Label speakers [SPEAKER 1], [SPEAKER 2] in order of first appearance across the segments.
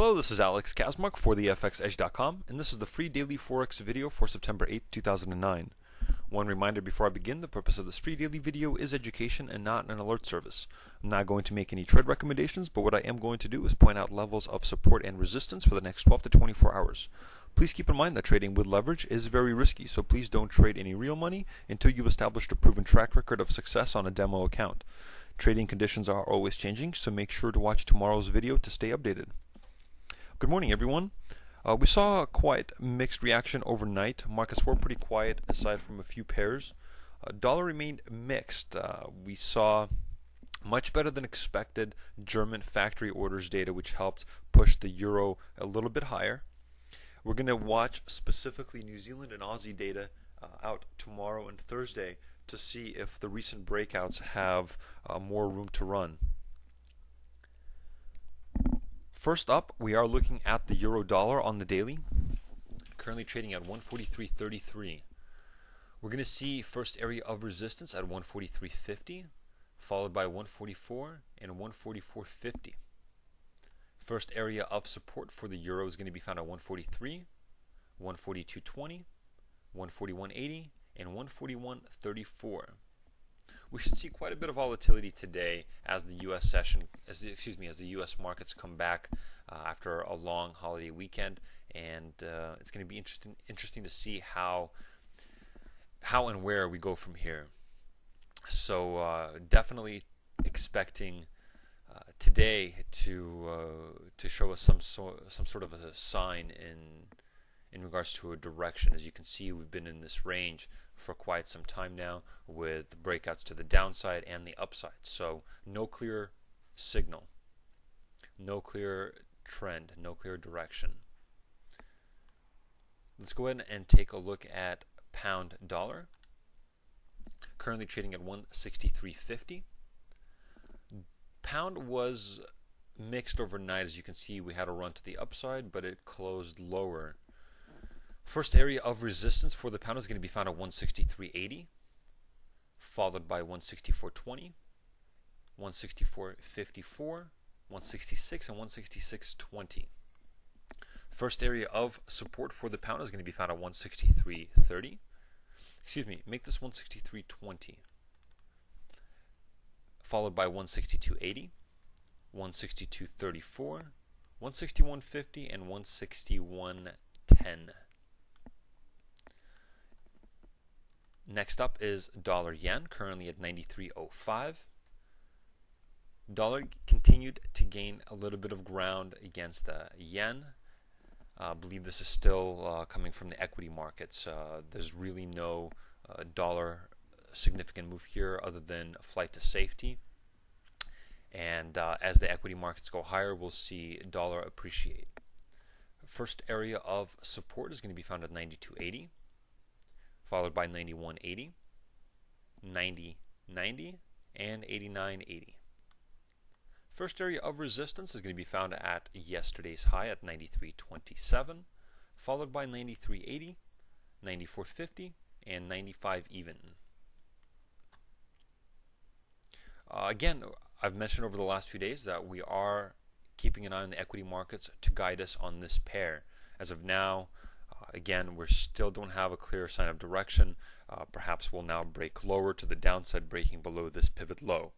[SPEAKER 1] Hello, this is Alex Kaczmarek for the FXEdge.com, and this is the free daily Forex video for September 8, 2009. One reminder before I begin, the purpose of this free daily video is education and not an alert service. I'm not going to make any trade recommendations, but what I am going to do is point out levels of support and resistance for the next 12 to 24 hours. Please keep in mind that trading with leverage is very risky, so please don't trade any real money until you've established a proven track record of success on a demo account. Trading conditions are always changing, so make sure to watch tomorrow's video to stay updated. Good morning, everyone. Uh, we saw a quite mixed reaction overnight. Markets were pretty quiet aside from a few pairs. Uh, dollar remained mixed. Uh, we saw much better than expected German factory orders data, which helped push the euro a little bit higher. We're going to watch specifically New Zealand and Aussie data uh, out tomorrow and Thursday to see if the recent breakouts have uh, more room to run. First up, we are looking at the euro dollar on the daily, currently trading at 143.33. We're going to see first area of resistance at 143.50, followed by 144 and 144.50. First area of support for the euro is going to be found at 143, 142.20, 141.80, and 141.34 we should see quite a bit of volatility today as the U.S. session, as the, excuse me, as the U.S. markets come back uh, after a long holiday weekend, and uh, it's going to be interesting interesting to see how how and where we go from here. So uh, definitely expecting uh, today to uh, to show us some so, some sort of a sign in in regards to a direction. As you can see, we've been in this range for quite some time now with breakouts to the downside and the upside. So no clear signal, no clear trend, no clear direction. Let's go ahead and take a look at pound dollar. Currently trading at 163.50. Pound was mixed overnight. As you can see, we had a run to the upside, but it closed lower First area of resistance for the pound is going to be found at 163.80, followed by 164.20, 164.54, 166, and 166.20. First area of support for the pound is going to be found at 163.30. Excuse me, make this 163.20, followed by 162.80, 162.34, 161.50, and 161.10. Next up is dollar yen, currently at 93.05. Dollar continued to gain a little bit of ground against the yen. I uh, believe this is still uh, coming from the equity markets. Uh, there's really no uh, dollar significant move here other than flight to safety. And uh, as the equity markets go higher, we'll see dollar appreciate. First area of support is going to be found at 92.80 followed by 9180, 9090, and 8980. First area of resistance is going to be found at yesterday's high at 93.27, followed by 93.80, 94.50, and 95 even. Uh, again, I've mentioned over the last few days that we are keeping an eye on the equity markets to guide us on this pair. As of now, again, we still don't have a clear sign of direction. Uh, perhaps we'll now break lower to the downside, breaking below this pivot low.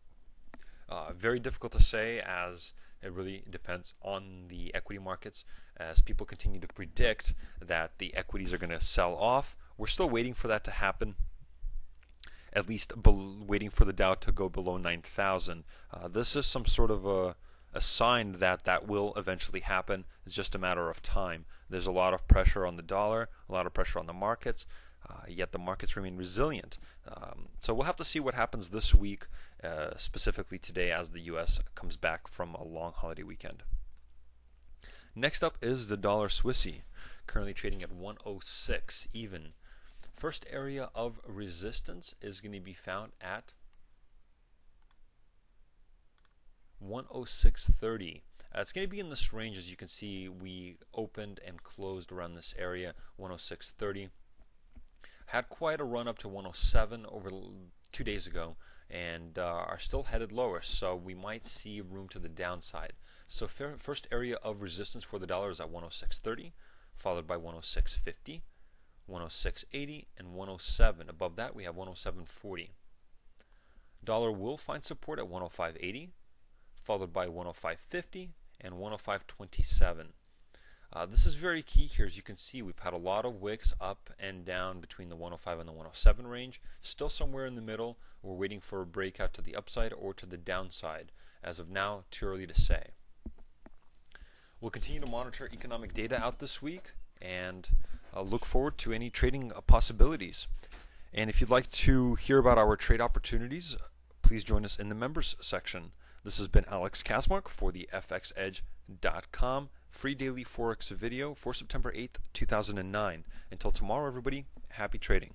[SPEAKER 1] Uh, very difficult to say as it really depends on the equity markets. As people continue to predict that the equities are going to sell off, we're still waiting for that to happen. At least waiting for the Dow to go below 9,000. Uh, this is some sort of a a sign that that will eventually happen. It's just a matter of time. There's a lot of pressure on the dollar, a lot of pressure on the markets, uh, yet the markets remain resilient. Um, so we'll have to see what happens this week, uh, specifically today, as the U.S. comes back from a long holiday weekend. Next up is the dollar Swissy, currently trading at 106 even. First area of resistance is going to be found at 106.30. Uh, it's going to be in this range as you can see we opened and closed around this area 106.30 had quite a run up to 107 over two days ago and uh, are still headed lower, so we might see room to the downside. So first area of resistance for the dollar is at 106.30, followed by 106.50, 106.80, and 107. Above that, we have 107.40. Dollar will find support at 105.80, followed by 105.50 and 105.27. Uh, this is very key here. As you can see, we've had a lot of wicks up and down between the 105 and the 107 range. Still somewhere in the middle. We're waiting for a breakout to the upside or to the downside. As of now, too early to say. We'll continue to monitor economic data out this week and uh, look forward to any trading uh, possibilities. And if you'd like to hear about our trade opportunities, please join us in the members section. This has been Alex Kaczmarek for the FXEdge.com free daily Forex video for September 8th, 2009. Until tomorrow, everybody, happy trading.